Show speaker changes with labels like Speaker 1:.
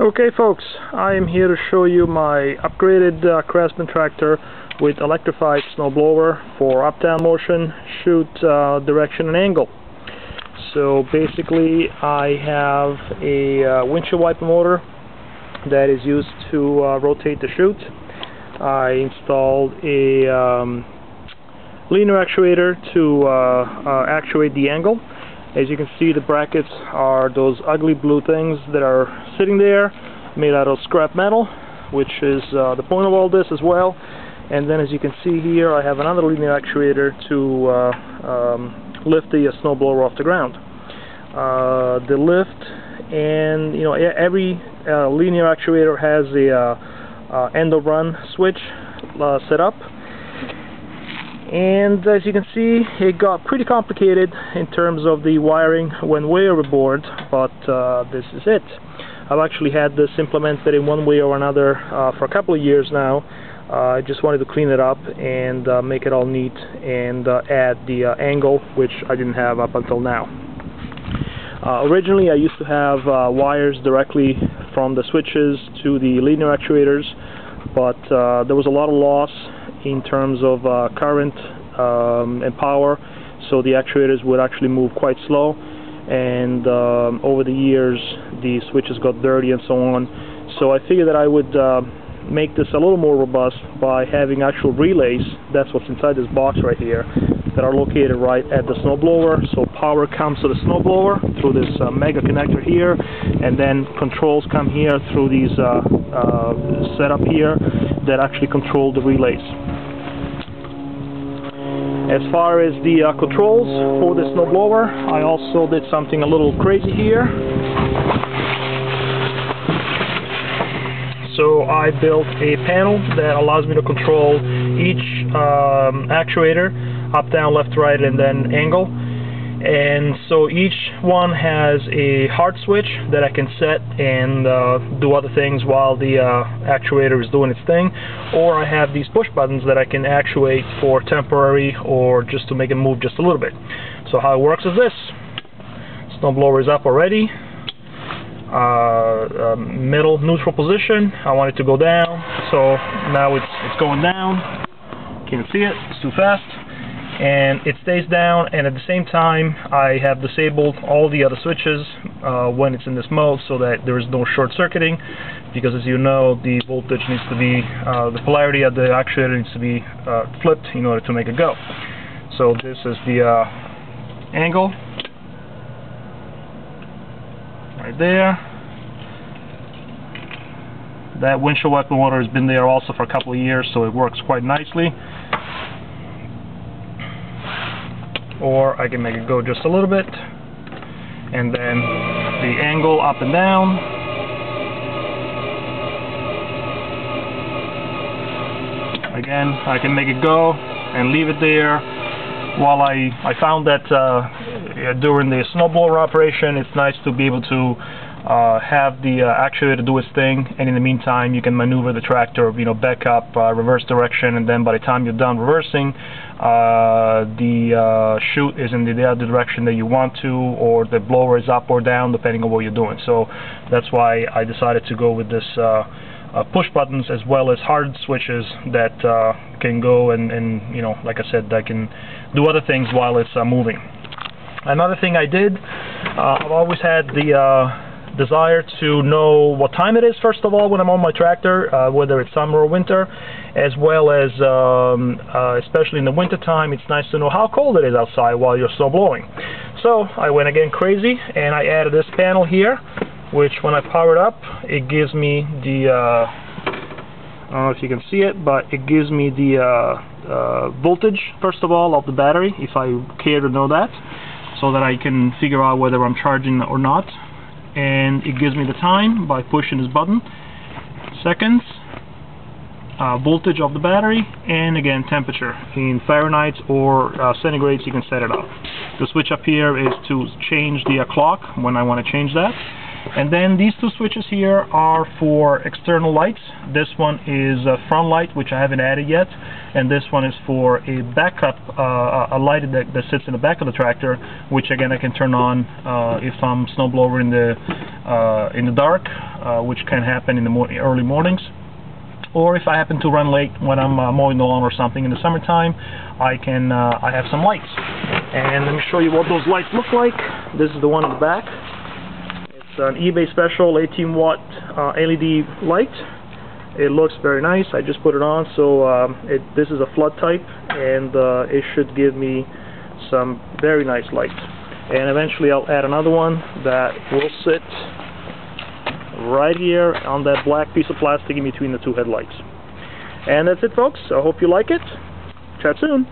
Speaker 1: Okay folks, I am here to show you my upgraded uh, Craftsman tractor with electrified snowblower for up-down motion, chute, uh, direction and angle. So basically I have a uh, windshield wiper motor that is used to uh, rotate the chute. I installed a um, linear actuator to uh, uh, actuate the angle as you can see the brackets are those ugly blue things that are sitting there made out of scrap metal which is uh, the point of all this as well and then as you can see here I have another linear actuator to uh, um, lift the uh, snowblower off the ground. Uh, the lift and you know every uh, linear actuator has a uh, uh, end of run switch set up and as you can see it got pretty complicated in terms of the wiring when way overboard but uh, this is it. I've actually had this implemented in one way or another uh, for a couple of years now. Uh, I just wanted to clean it up and uh, make it all neat and uh, add the uh, angle which I didn't have up until now. Originally I used to have wires directly from the switches to the linear actuators but there was a lot of loss in terms of uh, current um, and power so the actuators would actually move quite slow and um, over the years the switches got dirty and so on. So I figured that I would uh, make this a little more robust by having actual relays. That's what's inside this box right here that are located right at the snowblower so power comes to the snowblower through this uh, mega connector here and then controls come here through these uh, uh, setup here that actually control the relays as far as the uh, controls for the snowblower, I also did something a little crazy here. So I built a panel that allows me to control each um, actuator, up, down, left, right, and then angle. And so each one has a hard switch that I can set and uh, do other things while the uh, actuator is doing its thing. Or I have these push buttons that I can actuate for temporary or just to make it move just a little bit. So how it works is this. Snowblower is up already. Uh, um, middle neutral position. I want it to go down. So now it's, it's going down can't see it, it's too fast and it stays down and at the same time I have disabled all the other switches uh, when it's in this mode so that there is no short circuiting because as you know the voltage needs to be uh, the polarity of the actuator needs to be uh, flipped in order to make it go. So this is the uh, angle. Right there that windshield wiper motor has been there also for a couple of years so it works quite nicely. Or I can make it go just a little bit and then the angle up and down. Again I can make it go and leave it there. While I I found that uh, during the snowblower operation it's nice to be able to uh, have the uh, actuator do its thing and in the meantime you can maneuver the tractor you know back up uh, reverse direction and then by the time you're done reversing uh, the uh, chute is in the other direction that you want to or the blower is up or down depending on what you're doing. So that's why I decided to go with this uh, push buttons as well as hard switches that can go and, and you know like I said I can do other things while it's moving. Another thing I did I've always had the desire to know what time it is first of all when I'm on my tractor, uh, whether it's summer or winter, as well as um, uh, especially in the winter time it's nice to know how cold it is outside while you're snow blowing. So I went again crazy and I added this panel here which when I power it up it gives me the uh, I don't know if you can see it but it gives me the uh, uh, voltage first of all of the battery if I care to know that so that I can figure out whether I'm charging or not and it gives me the time by pushing this button. Seconds uh, voltage of the battery and again temperature. In Fahrenheit or uh, centigrades you can set it up. The switch up here is to change the uh, clock when I want to change that And then these two switches here are for external lights. This one is a front light, which I haven't added yet, and this one is for a backup, uh, a light that, that sits in the back of the tractor, which again I can turn on uh, if I'm snowblower in the uh, in the dark, uh, which can happen in the mor early mornings or if I happen to run late when I'm uh, mowing the lawn or something in the summertime, I can uh, I have some lights. And let me show you what those lights look like. This is the one in the back. An eBay special 18 watt uh, LED light. It looks very nice. I just put it on, so um, it, this is a flood type, and uh, it should give me some very nice light. And eventually I'll add another one that will sit right here on that black piece of plastic in between the two headlights. And that's it folks. I hope you like it. Chat soon.